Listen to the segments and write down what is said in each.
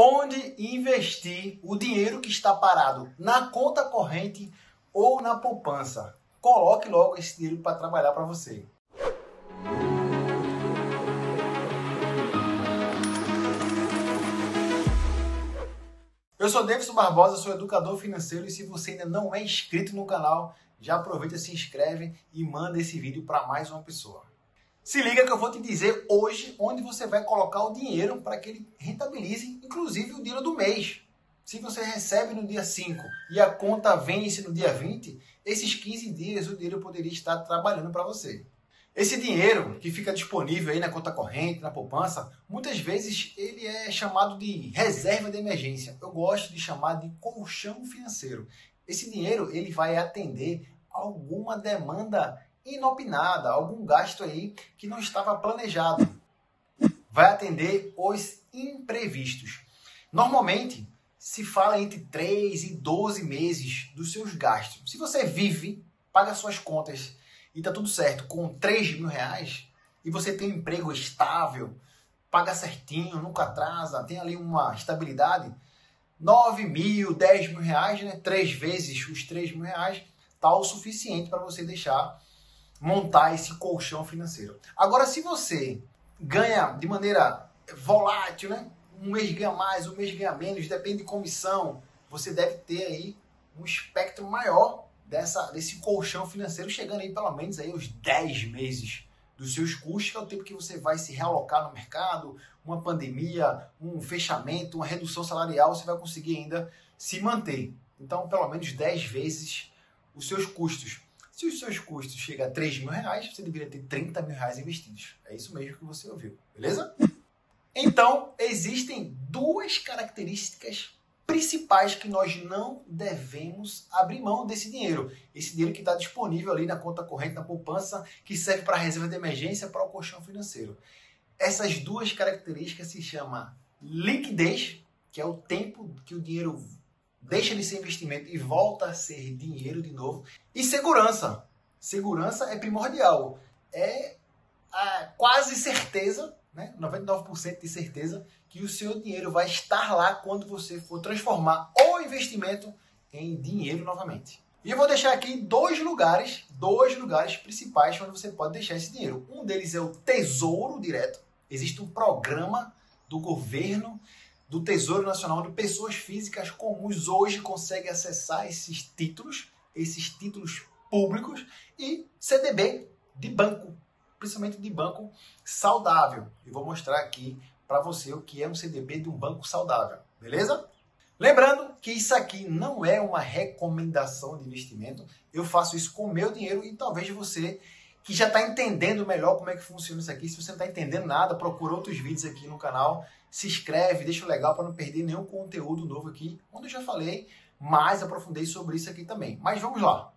onde investir o dinheiro que está parado na conta corrente ou na poupança. Coloque logo esse dinheiro para trabalhar para você. Eu sou Davidson Barbosa, sou educador financeiro e se você ainda não é inscrito no canal, já aproveita, se inscreve e manda esse vídeo para mais uma pessoa. Se liga que eu vou te dizer hoje onde você vai colocar o dinheiro para que ele rentabilize, inclusive o dinheiro do mês. Se você recebe no dia 5 e a conta vence no dia 20, esses 15 dias o dinheiro poderia estar trabalhando para você. Esse dinheiro que fica disponível aí na conta corrente, na poupança, muitas vezes ele é chamado de reserva de emergência. Eu gosto de chamar de colchão financeiro. Esse dinheiro ele vai atender alguma demanda inopinada, algum gasto aí que não estava planejado. Vai atender os imprevistos. Normalmente, se fala entre 3 e 12 meses dos seus gastos. Se você vive, paga suas contas e tá tudo certo com 3 mil reais e você tem um emprego estável, paga certinho, nunca atrasa, tem ali uma estabilidade, 9 mil, 10 mil reais, né? Três vezes os 3 mil reais, tá o suficiente para você deixar montar esse colchão financeiro. Agora, se você ganha de maneira volátil, né? Um mês ganha mais, um mês ganha menos, depende de comissão, você deve ter aí um espectro maior dessa, desse colchão financeiro, chegando aí pelo menos aí aos 10 meses dos seus custos, que é o tempo que você vai se realocar no mercado, uma pandemia, um fechamento, uma redução salarial, você vai conseguir ainda se manter. Então, pelo menos 10 vezes os seus custos. Se os seus custos chegam a 3 mil reais, você deveria ter 30 mil reais investidos. É isso mesmo que você ouviu, beleza? Então, existem duas características principais que nós não devemos abrir mão desse dinheiro. Esse dinheiro que está disponível ali na conta corrente, na poupança, que serve para reserva de emergência, para o colchão financeiro. Essas duas características se chamam liquidez, que é o tempo que o dinheiro deixa de ser investimento e volta a ser dinheiro de novo. E segurança. Segurança é primordial. É a quase certeza, né? 99% de certeza, que o seu dinheiro vai estar lá quando você for transformar o investimento em dinheiro novamente. E eu vou deixar aqui dois lugares, dois lugares principais onde você pode deixar esse dinheiro. Um deles é o Tesouro Direto. Existe um programa do governo do Tesouro Nacional onde pessoas físicas comuns hoje conseguem acessar esses títulos, esses títulos públicos e CDB de banco, principalmente de banco saudável. E vou mostrar aqui para você o que é um CDB de um banco saudável, beleza? Lembrando que isso aqui não é uma recomendação de investimento. Eu faço isso com o meu dinheiro e talvez você que já está entendendo melhor como é que funciona isso aqui. Se você não está entendendo nada, procura outros vídeos aqui no canal, se inscreve, deixa o legal para não perder nenhum conteúdo novo aqui, onde eu já falei mais, aprofundei sobre isso aqui também. Mas vamos lá.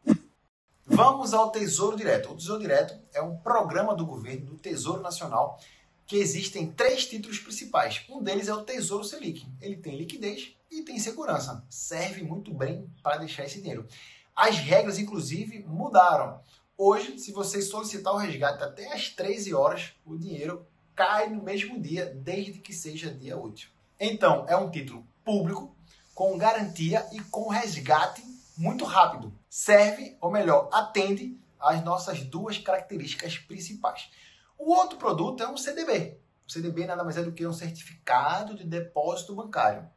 Vamos ao Tesouro Direto. O Tesouro Direto é um programa do governo, do Tesouro Nacional, que existem três títulos principais. Um deles é o Tesouro Selic. Ele tem liquidez e tem segurança. Serve muito bem para deixar esse dinheiro. As regras, inclusive, mudaram. Hoje, se você solicitar o resgate até às 13 horas, o dinheiro cai no mesmo dia, desde que seja dia útil. Então, é um título público, com garantia e com resgate muito rápido. Serve, ou melhor, atende às nossas duas características principais. O outro produto é um CDB. O CDB nada mais é do que um certificado de depósito bancário.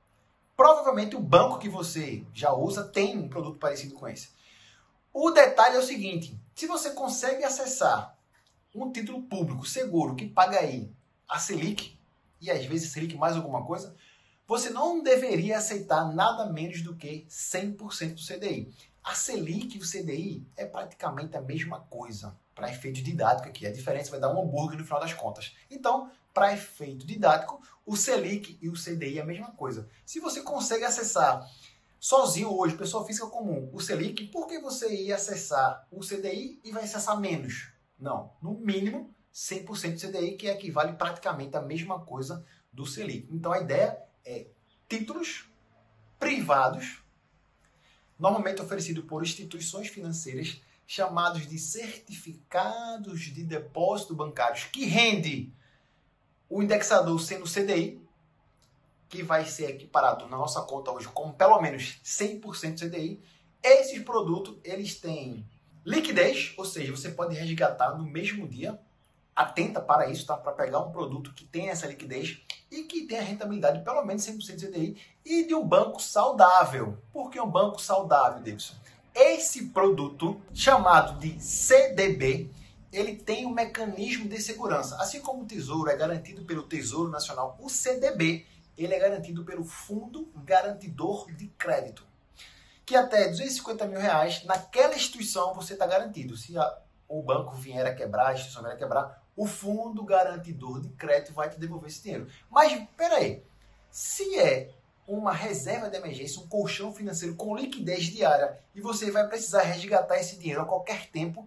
Provavelmente o banco que você já usa tem um produto parecido com esse. O detalhe é o seguinte: se você consegue acessar um título público seguro que paga aí a Selic, e às vezes Selic mais alguma coisa, você não deveria aceitar nada menos do que 100% do CDI. A Selic e o CDI é praticamente a mesma coisa para efeito didático aqui. A diferença vai dar um hambúrguer no final das contas. Então, para efeito didático, o Selic e o CDI é a mesma coisa. Se você consegue acessar sozinho hoje, pessoa física comum, o Selic, por que você ia acessar o CDI e vai acessar menos? Não, no mínimo 100% do CDI, que equivale praticamente à mesma coisa do Selic. Então a ideia é títulos privados, normalmente oferecidos por instituições financeiras, chamados de certificados de depósito bancários, que rende o indexador sendo CDI, que vai ser equiparado na nossa conta hoje como pelo menos 100% CDI, esses produtos eles têm liquidez, ou seja, você pode resgatar no mesmo dia. Atenta para isso, tá? Para pegar um produto que tem essa liquidez e que tem a rentabilidade de pelo menos 100% CDI e de um banco saudável. Por que um banco saudável, Davidson? Esse produto, chamado de CDB, ele tem um mecanismo de segurança. Assim como o Tesouro é garantido pelo Tesouro Nacional, o CDB ele é garantido pelo Fundo Garantidor de Crédito. Que até 250 mil reais, naquela instituição você está garantido. Se a, o banco vier a quebrar, a instituição vier a quebrar, o Fundo Garantidor de Crédito vai te devolver esse dinheiro. Mas, peraí, se é uma reserva de emergência, um colchão financeiro com liquidez diária e você vai precisar resgatar esse dinheiro a qualquer tempo,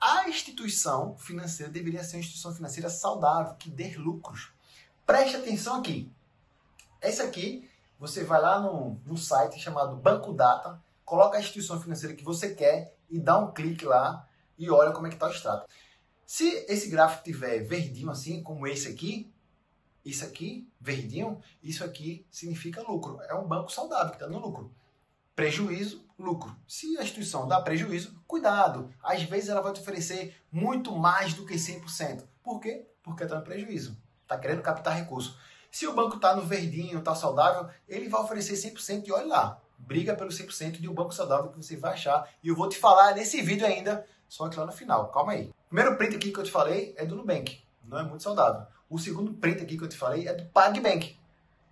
a instituição financeira deveria ser uma instituição financeira saudável, que dê lucros. Preste atenção aqui. Esse aqui, você vai lá no, no site chamado Banco Data, coloca a instituição financeira que você quer e dá um clique lá e olha como é que está o extrato. Se esse gráfico tiver verdinho assim, como esse aqui, isso aqui, verdinho, isso aqui significa lucro. É um banco saudável que está no lucro. Prejuízo, lucro. Se a instituição dá prejuízo, cuidado. Às vezes ela vai te oferecer muito mais do que 100%. Por quê? Porque está no prejuízo. Está querendo captar recurso. Se o banco está no verdinho, está saudável, ele vai oferecer 100% e olha lá. Briga pelo 100% de um banco saudável que você vai achar. E eu vou te falar nesse vídeo ainda, só que lá no final. Calma aí. O primeiro print aqui que eu te falei é do Nubank. Não é muito saudável. O segundo print aqui que eu te falei é do PagBank.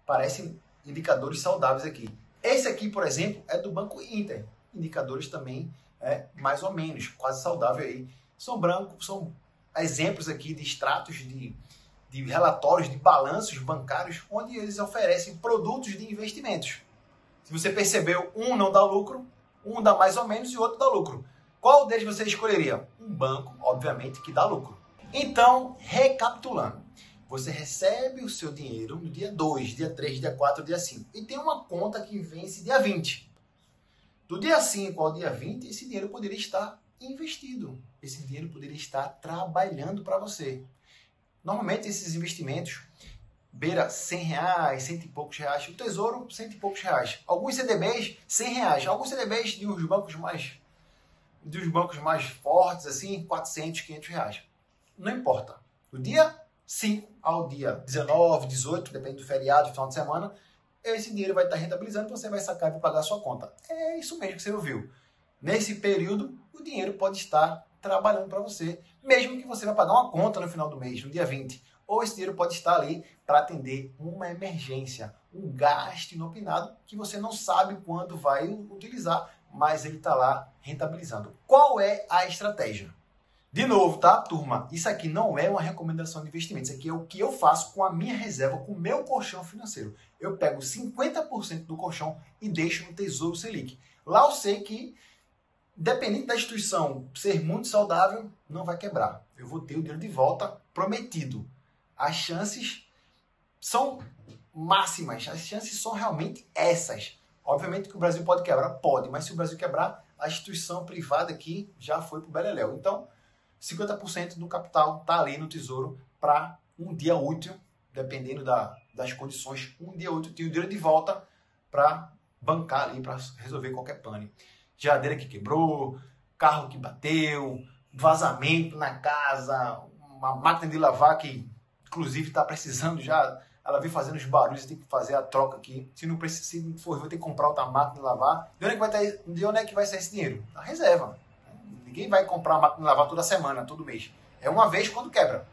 Parecem indicadores saudáveis aqui. Esse aqui, por exemplo, é do Banco Inter. Indicadores também é, mais ou menos, quase saudável aí. São brancos, são exemplos aqui de extratos de, de relatórios, de balanços bancários, onde eles oferecem produtos de investimentos. Se você percebeu, um não dá lucro, um dá mais ou menos e outro dá lucro. Qual deles você escolheria? Um banco, obviamente, que dá lucro. Então, recapitulando, você recebe o seu dinheiro no dia 2, dia 3, dia 4, dia 5. E tem uma conta que vence dia 20. Do dia 5 ao dia 20, esse dinheiro poderia estar investido. Esse dinheiro poderia estar trabalhando para você. Normalmente esses investimentos beira 100 reais, cento e poucos reais. O Tesouro, cento e poucos reais. Alguns CDBs, 100 reais. Alguns CDBs de uns bancos mais dos bancos mais fortes, assim, 400, 500 reais não importa. Do dia 5 ao dia 19, 18, depende do feriado, final de semana, esse dinheiro vai estar rentabilizando, você vai sacar e vai pagar a sua conta. É isso mesmo que você ouviu. Nesse período, o dinheiro pode estar trabalhando para você, mesmo que você vai pagar uma conta no final do mês, no dia 20. Ou esse dinheiro pode estar ali para atender uma emergência, um gasto inopinado que você não sabe quando vai utilizar, mas ele está lá rentabilizando. Qual é a estratégia? De novo, tá, turma? Isso aqui não é uma recomendação de investimento. Isso aqui é o que eu faço com a minha reserva, com o meu colchão financeiro. Eu pego 50% do colchão e deixo no Tesouro Selic. Lá eu sei que, dependendo da instituição ser muito saudável, não vai quebrar. Eu vou ter o dinheiro de volta prometido. As chances são máximas. As chances são realmente essas. Obviamente que o Brasil pode quebrar? Pode. Mas se o Brasil quebrar, a instituição privada aqui já foi para o Beleléu. Então, 50% do capital está ali no tesouro para um dia útil, dependendo da, das condições, um dia útil tem o dinheiro de volta para bancar ali, para resolver qualquer pane. Geladeira que quebrou, carro que bateu, vazamento na casa, uma máquina de lavar que inclusive está precisando já, ela vem fazendo os barulhos, tem que fazer a troca aqui. Se não precisa, se for, vou ter que comprar outra máquina de lavar. De onde, é que vai ter, de onde é que vai sair esse dinheiro? Da reserva. Ninguém vai comprar uma máquina de lavar toda semana, todo mês. É uma vez quando quebra.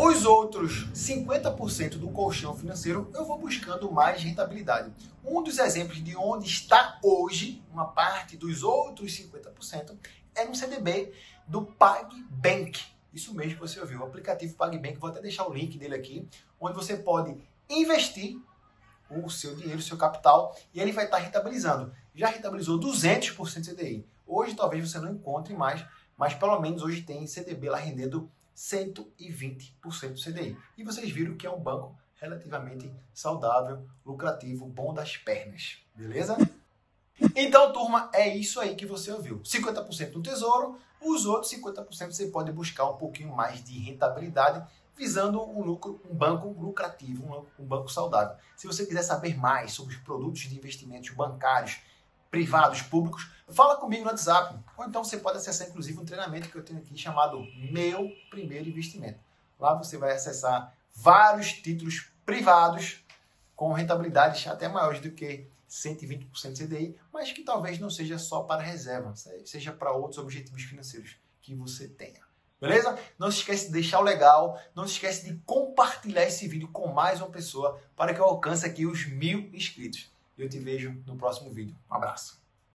Os outros 50% do colchão financeiro eu vou buscando mais rentabilidade. Um dos exemplos de onde está hoje uma parte dos outros 50% é no CDB do PagBank. Isso mesmo que você ouviu, o aplicativo PagBank, vou até deixar o link dele aqui, onde você pode investir o seu dinheiro, o seu capital, e ele vai estar rentabilizando. Já rentabilizou 200% CDI. Hoje talvez você não encontre mais, mas pelo menos hoje tem CDB lá rendendo 120% do CDI. E vocês viram que é um banco relativamente saudável, lucrativo, bom das pernas. Beleza? Então, turma, é isso aí que você ouviu. 50% no tesouro, os outros 50% você pode buscar um pouquinho mais de rentabilidade visando um lucro, um banco lucrativo, um banco saudável. Se você quiser saber mais sobre os produtos de investimentos bancários, privados, públicos, fala comigo no WhatsApp. Ou então você pode acessar inclusive um treinamento que eu tenho aqui chamado Meu Primeiro Investimento. Lá você vai acessar vários títulos privados com rentabilidades até maiores do que 120% CDI, mas que talvez não seja só para reserva, seja para outros objetivos financeiros que você tenha. Beleza? Não se esquece de deixar o legal, não se esquece de compartilhar esse vídeo com mais uma pessoa para que eu alcance aqui os mil inscritos. Eu te vejo no próximo vídeo. Um abraço.